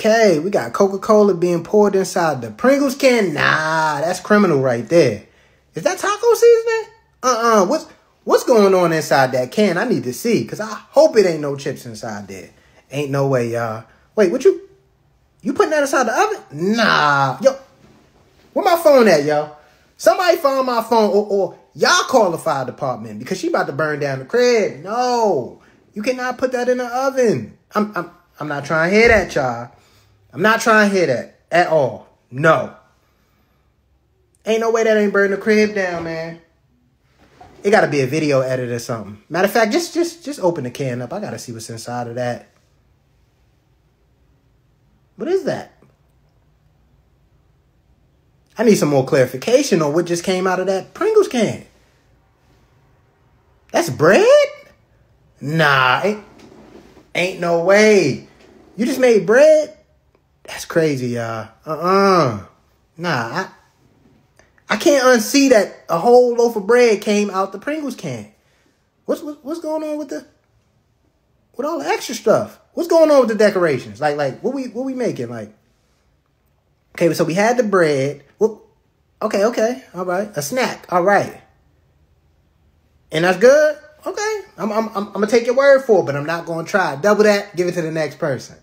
Okay, we got Coca-Cola being poured inside the Pringles can. Nah, that's criminal right there. Is that taco seasoning? Uh-uh. What's what's going on inside that can? I need to see, cause I hope it ain't no chips inside there. Ain't no way, y'all. Wait, what you you putting that inside the oven? Nah. Yo, where my phone at, y'all? Somebody found my phone, or, or y'all call the fire department because she about to burn down the crib. No, you cannot put that in the oven. I'm I'm I'm not trying to hear that, y'all. I'm not trying to hear that at all. No. Ain't no way that ain't burning the crib down, man. It gotta be a video edit or something. Matter of fact, just just just open the can up. I gotta see what's inside of that. What is that? I need some more clarification on what just came out of that Pringles can. That's bread? Nah, ain't, ain't no way. You just made bread? That's crazy, y'all. Uh-uh. Nah, I I can't unsee that a whole loaf of bread came out the Pringles can. What's what's, what's going on with the with all the extra stuff? What's going on with the decorations? Like like what we what we making? Like okay, so we had the bread. Well, okay, okay, all right, a snack, all right, and that's good. Okay, I'm I'm I'm, I'm gonna take your word for it, but I'm not gonna try. Double that, give it to the next person.